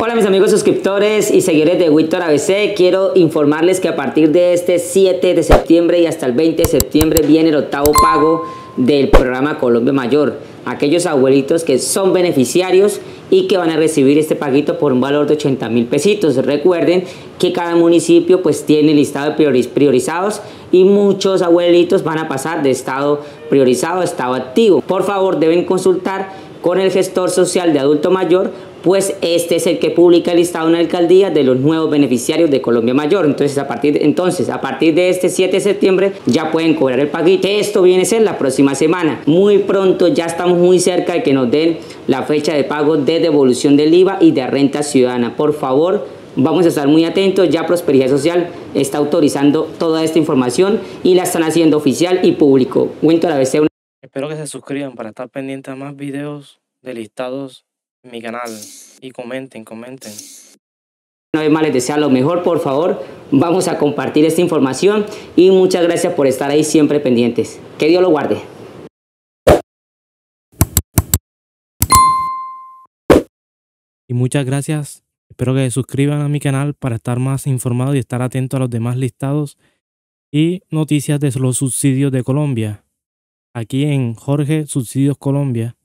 Hola mis amigos suscriptores y seguidores de Víctor ABC, quiero informarles que a partir de este 7 de septiembre y hasta el 20 de septiembre viene el octavo pago del programa Colombia Mayor. Aquellos abuelitos que son beneficiarios y que van a recibir este paguito por un valor de 80 mil pesitos. Recuerden que cada municipio pues tiene listado de priorizados y muchos abuelitos van a pasar de estado priorizado a estado activo. Por favor deben consultar con el gestor social de adulto mayor pues este es el que publica el listado en la alcaldía de los nuevos beneficiarios de Colombia Mayor. Entonces, a partir de, entonces, a partir de este 7 de septiembre ya pueden cobrar el paguito. Esto viene a ser la próxima semana. Muy pronto ya estamos muy cerca de que nos den la fecha de pago de devolución del IVA y de renta ciudadana. Por favor, vamos a estar muy atentos. Ya Prosperidad Social está autorizando toda esta información y la están haciendo oficial y público. Espero que se suscriban para estar pendientes a más videos de listados mi canal y comenten, comenten. Una vez más les deseo lo mejor, por favor, vamos a compartir esta información y muchas gracias por estar ahí siempre pendientes. Que Dios lo guarde. Y muchas gracias. Espero que se suscriban a mi canal para estar más informados y estar atento a los demás listados y noticias de los subsidios de Colombia. Aquí en Jorge Subsidios Colombia